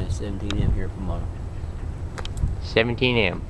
at 17M here from Mono. 17M.